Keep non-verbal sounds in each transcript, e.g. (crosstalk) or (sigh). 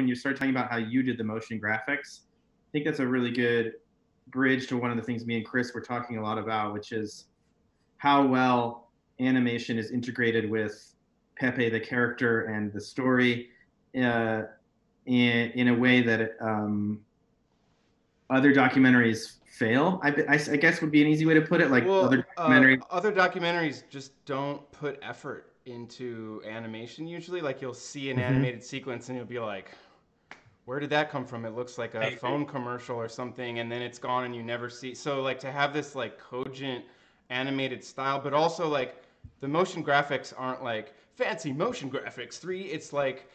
when you start talking about how you did the motion graphics, I think that's a really good bridge to one of the things me and Chris were talking a lot about, which is how well animation is integrated with Pepe the character and the story uh, in in a way that um, other documentaries fail. I, I, I, guess would be an easy way to put it. Like well, other documentaries, uh, other documentaries just don't put effort into animation usually. Like you'll see an mm-hmm. animated sequence and you'll be like, where did that come from? It looks like a phone commercial or something, and then it's gone and you never see. So like to have this like cogent animated style, but also like the motion graphics aren't like fancy motion graphics three. It's like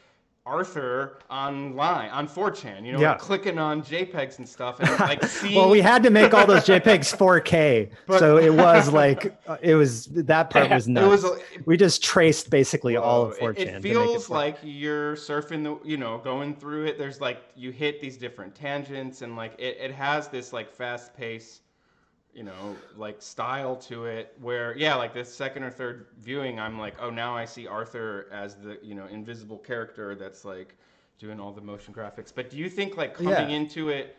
Arthur online on 4chan, you know, yeah. like clicking on JPEGs and stuff, and like (laughs) seeing... well, we had to make all those JPEGs 4K, (laughs) but... so it was like uh, it was that part was (laughs) nuts. It was, we just traced basically all of 4chan. It, it feels it like you're surfing the, you know, going through it. There's like you hit these different tangents, and like it, it has this like fast pace you know, like style to it where yeah, like this second or third viewing I'm like, oh now I see Arthur as the, you know, invisible character that's like doing all the motion graphics. But do you think like coming yeah. into it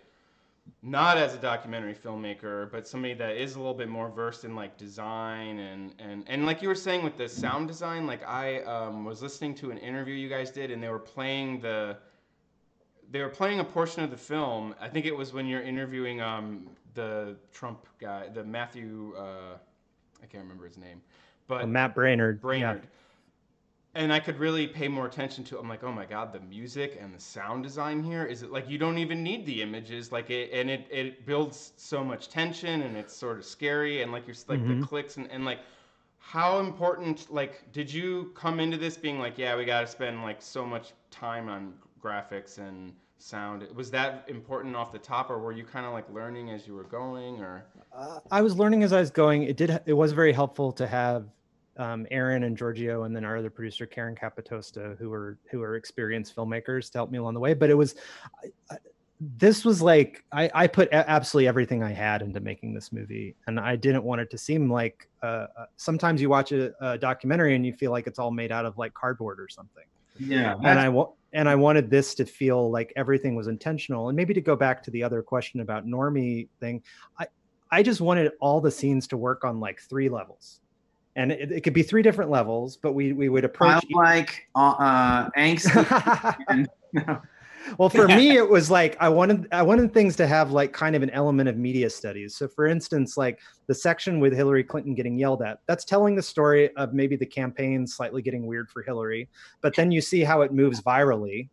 not as a documentary filmmaker, but somebody that is a little bit more versed in like design and and and like you were saying with the sound design, like I um, was listening to an interview you guys did, and they were playing the they were playing a portion of the film. I think it was when you're interviewing um, the Trump guy, the Matthew, uh, I can't remember his name, but oh, Matt Brainerd. Braynard. Yeah. And I could really pay more attention to. I'm like, oh my god, the music and the sound design here is it like you don't even need the images, like it, and it it builds so much tension and it's sort of scary and like you're like mm-hmm. the clicks and, and like how important like did you come into this being like yeah we got to spend like so much time on graphics and sound was that important off the top or were you kind of like learning as you were going or uh, i was learning as i was going it did it was very helpful to have um, aaron and giorgio and then our other producer caryn capotosto who were who are experienced filmmakers to help me along the way but it was I, I, this was like I, I put absolutely everything I had into making this movie, and I didn't want it to seem like. Uh, uh sometimes you watch a, a, documentary and you feel like it's all made out of like cardboard or something. Yeah, and I and I wanted this to feel like everything was intentional. And maybe to go back to the other question about normie thing, I I just wanted all the scenes to work on like three levels. And it, it could be three different levels, but we we would approach like uh, uh (laughs) angst. and, no (laughs) well for me (laughs) it was like i wanted i wanted things to have like kind of an element of media studies. So for instance like the section with hillary clinton getting yelled at that's telling the story of maybe the campaign slightly getting weird for hillary but then you see how it moves virally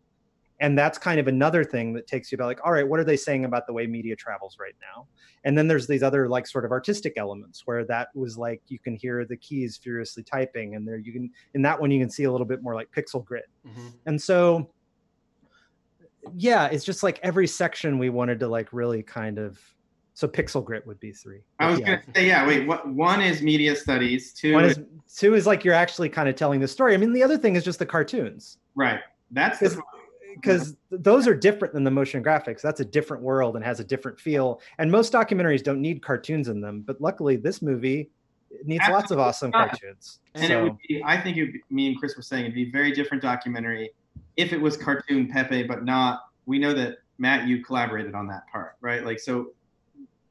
and that's kind of another thing that takes you about like all right what are they saying about the way media travels right now? And then there's these other like sort of artistic elements where that was like you can hear the keys furiously typing and there you can in that one you can see a little bit more like pixel grid. Mm-hmm. and so yeah, it's just like every section we wanted to like really kind of. So pixel grit would be three. I was yeah. gonna say yeah. Wait, what? One is media studies. Two. One is two is like you're actually kind of telling the story. I mean, the other thing is just the cartoons. Right. That's because those are different than the motion graphics. That's a different world and has a different feel. And most documentaries don't need cartoons in them, but luckily this movie needs Absolutely. lots of awesome cartoons. And so. it would be, I think it would be, me and Chris were saying it'd be a very different documentary if it was cartoon Pepe, but not, we know that Matt, you collaborated on that part, right? Like, so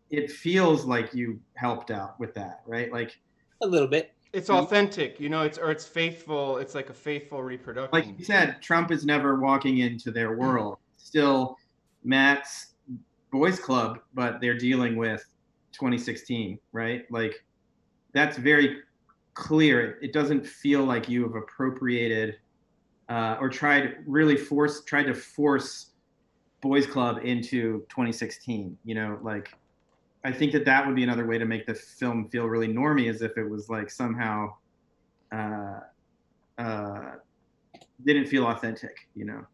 it feels like you helped out with that, right? Like a little bit. It's mm-hmm. authentic, you know. It's or it's faithful. It's like a faithful reproduction. Like you said, Trump is never walking into their mm-hmm. world. Still, Matt's boys club, but they're dealing with 2016, right? Like that's very clear. It doesn't feel like you have appropriated uh, or tried really force tried to force boys club into 2016 you know like i think that that would be another way to make the film feel really normy as if it was like somehow uh, uh, didn't feel authentic you know